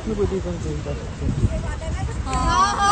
스티브 이건 좀 자식들. 아,